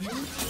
Blue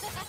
Ha ha ha!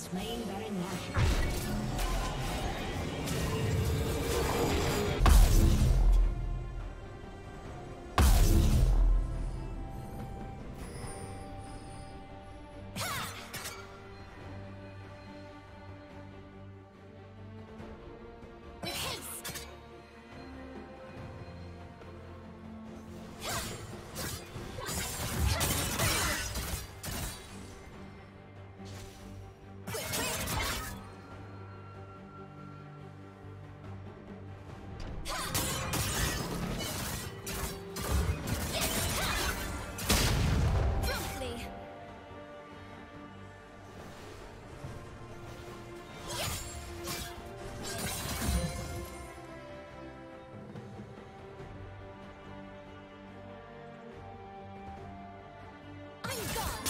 Slain Baron Nashor. I'm gone.